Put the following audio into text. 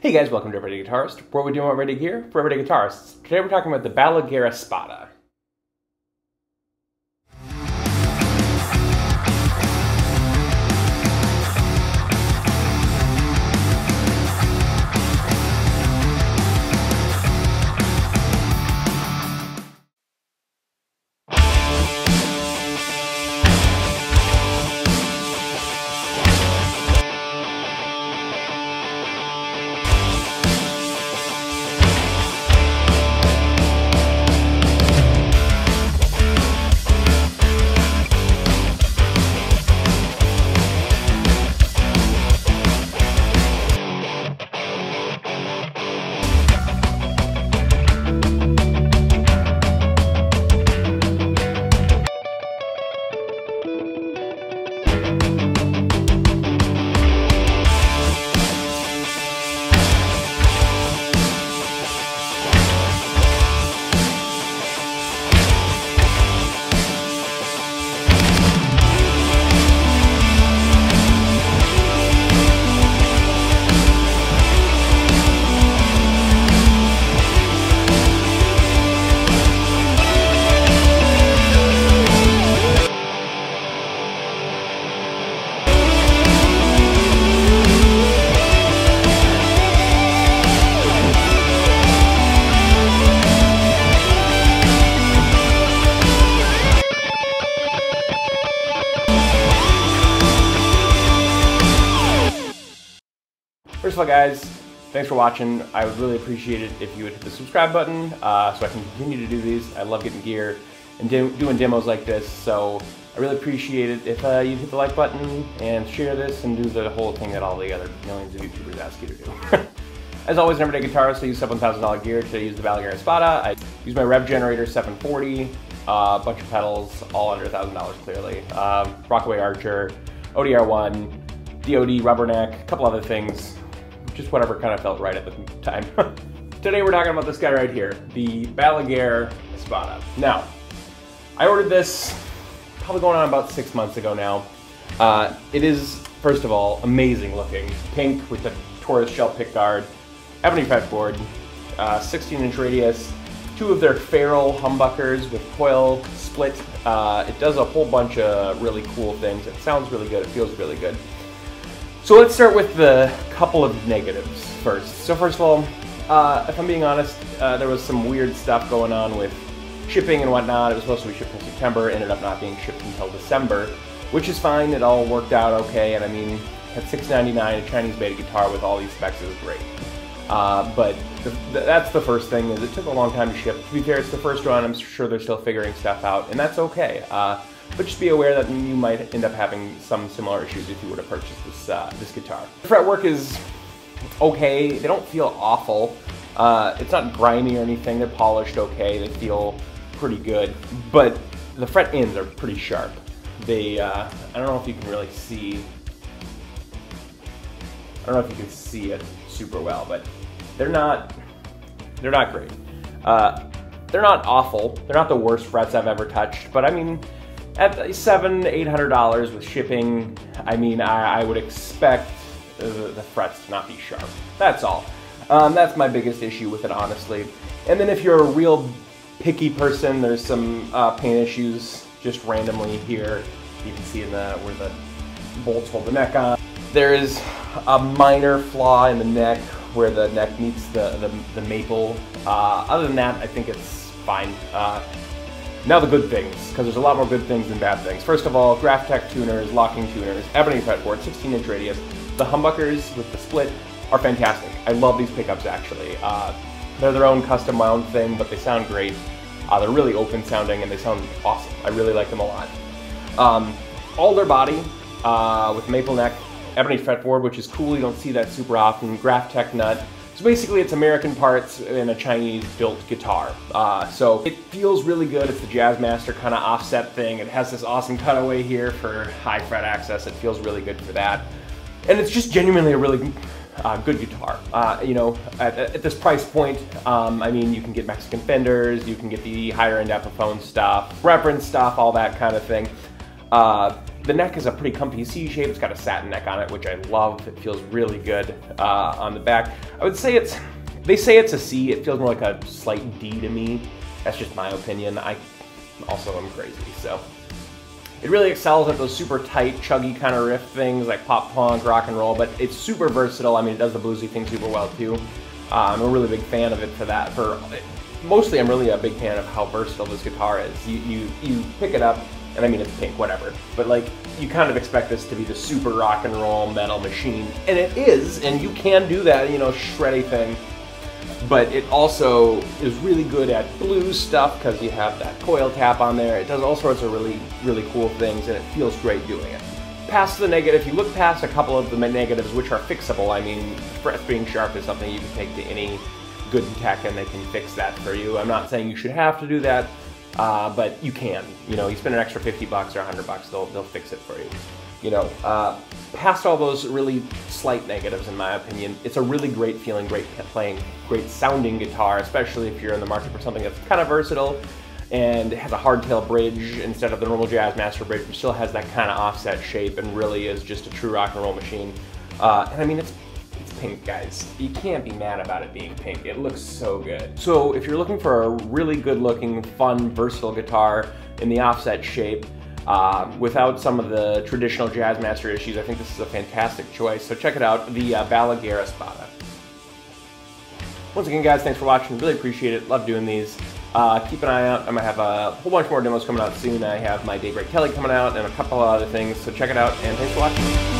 Hey guys, welcome to Everyday Guitarist. What are we doing Everyday Gear for Everyday Guitarists? Today we're talking about the Balaguer Espada. First of all, guys, thanks for watching. I would really appreciate it if you would hit the subscribe button uh, so I can continue to do these. I love getting gear and doing demos like this, so I really appreciate it if uh, you hit the like button and share this and do the whole thing that all the other millions of YouTubers ask you to do. As always, an everyday guitarist, I use $7,000 gear to use the Balaguer Espada. I use my Revv generator 740, a uh, bunch of pedals, all under $1,000 clearly. Um, Rockaway Archer, ODR1, DOD Rubberneck, a couple other things just whatever kind of felt right at the time. Today we're talking about this guy right here, the Balaguer Espada. Now, I ordered this probably going on about six months ago now. Uh, it is, first of all, amazing looking. Pink with the tortoise shell pickguard, ebony fretboard, uh, 16 inch radius, two of their feral humbuckers with coil split. Uh, it does a whole bunch of really cool things. It sounds really good, it feels really good. So let's start with the couple of negatives first. So first of all, uh, if I'm being honest, uh, there was some weird stuff going on with shipping and whatnot. It was supposed to be shipped in September, ended up not being shipped until December, which is fine. It all worked out okay, and I mean, at $6.99, a Chinese-made guitar with all these specs is great. Uh, but the, the, that's the first thing is it took a long time to ship. To be fair, it's the first run. I'm sure they're still figuring stuff out, and that's okay. Uh, but just be aware that you might end up having some similar issues if you were to purchase this, uh, this guitar. The fretwork is okay, they don't feel awful. Uh, it's not grimy or anything, they're polished okay, they feel pretty good, but the fret ends are pretty sharp. They, uh, I don't know if you can really see, I don't know if you can see it super well, but they're not, they're not great. Uh, they're not awful, they're not the worst frets I've ever touched, but I mean, at seven, eight hundred dollars with shipping, I mean, I, I would expect the, the, frets to not be sharp. That's all. Um, that's my biggest issue with it, honestly. And then if you're a real picky person, there's some uh, paint issues just randomly here. You can see in the where the bolts hold the neck on. There is a minor flaw in the neck where the neck meets the, the, the maple. Uh, other than that, I think it's fine. Uh, now the good things, because there's a lot more good things than bad things. First of all, Graph Tech tuners, locking tuners, ebony fretboard, 16 inch radius. The humbuckers with the split are fantastic. I love these pickups actually. Uh, they're their own custom wound thing, but they sound great. Uh, they're really open sounding and they sound awesome. I really like them a lot. Um, Alder body uh, with maple neck, ebony fretboard, which is cool. You don't see that super often. Graph Tech nut. So basically it's American parts in a Chinese built guitar. Uh, so it feels really good. It's the Jazzmaster kind of offset thing. It has this awesome cutaway here for high fret access. It feels really good for that. And it's just genuinely a really uh, good guitar. Uh, you know, at, at, this price point, um, I mean, you can get Mexican Fenders, you can get the higher end Epiphone stuff, Reverend stuff, all that kind of thing. Uh, the neck is a pretty comfy C shape. It's got a satin neck on it, which I love. It feels really good uh, on the back. I would say it's, they say it's a C. It feels more like a slight D to me. That's just my opinion. I also am crazy, so. It really excels at those super tight, chuggy kind of riff things like pop punk, rock and roll, but it's super versatile. I mean, it does the bluesy thing super well too. Uh, I'm a really big fan of it for that. For mostly, I'm really a big fan of how versatile this guitar is. You you you pick it up, and I mean it's pink, whatever. But like you kind of expect this to be the super rock and roll metal machine, and it is, and you can do that, you know, shreddy thing but it also is really good at blues stuff because you have that coil tap on there. It does all sorts of really, really cool things and it feels great doing it. Past the negative, if you look past a couple of the negatives which are fixable, I mean, frets being sharp is something you can take to any good tech and they can fix that for you. I'm not saying you should have to do that, uh, but you can. You know, you spend an extra 50 bucks or 100 bucks, they'll, they'll fix it for you you know, uh, past all those really slight negatives, in my opinion, it's a really great feeling, great playing, great sounding guitar, especially if you're in the market for something that's kind of versatile and has a hardtail bridge instead of the normal Jazzmaster bridge, which still has that kind of offset shape and really is just a true rock and roll machine. Uh, and I mean, it's pink, guys. You can't be mad about it being pink. It looks so good. So if you're looking for a really good looking, fun, versatile guitar in the offset shape, uh, without some of the traditional Jazzmaster issues, I think this is a fantastic choice. So check it out, the uh, Balaguer Espada. Once again, guys, thanks for watching. Really appreciate it. Love doing these. Uh, keep an eye out. I'm going to have a whole bunch more demos coming out soon. I have my Daybreak Kelly coming out and a couple of other things. So check it out, and thanks for watching.